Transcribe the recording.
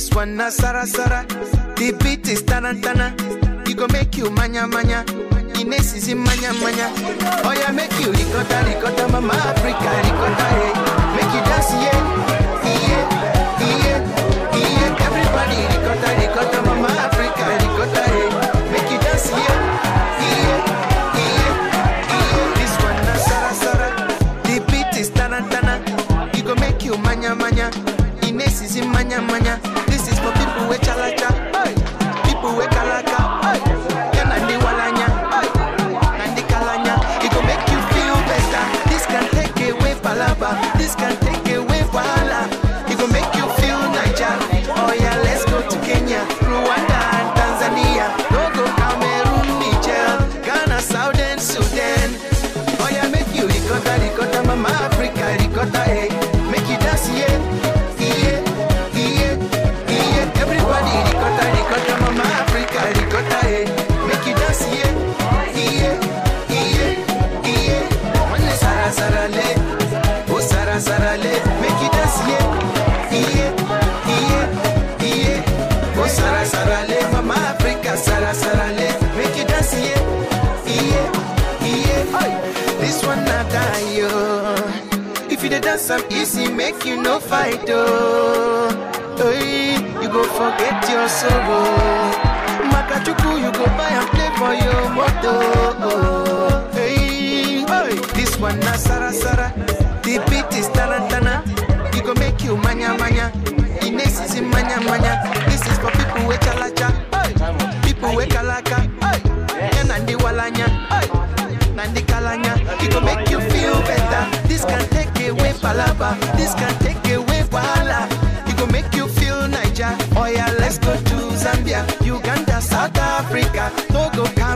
This one na Sara Sara. The beat is tarantana. It go make you manya manya. Ines is in manya manya. Oh yeah, make you ricotta ricotta, mama Africa ricotta. Hey. Eh. Make you dance, yeah, yeah, yeah, yeah. Everybody ricotta ricotta, mama Africa ricotta. Hey. Eh. Make you dance, yeah, yeah, yeah, yeah. This one na Sara Sara. The beat is tarantana. It go make you manya manya. Ines is in manya manya. With chalacha. Sara Sara le, mama Africa, Sara Sara le, make you dance, yeah, yeah, yeah. Oi, this one not die, yo. If you dey dance am easy, make you no fight, oh. Hey, you go forget your sorrow. Makachuku, you go buy and play for your moto. Oh, hey, hey, this one na Sara Sara. The beat is nandi kalanya. It go make you feel better. This can take away palaba. This can take away wahala. It go make you feel Niger. Oh yeah, let's go to Zambia, Uganda, South Africa, Togo, Cameroon,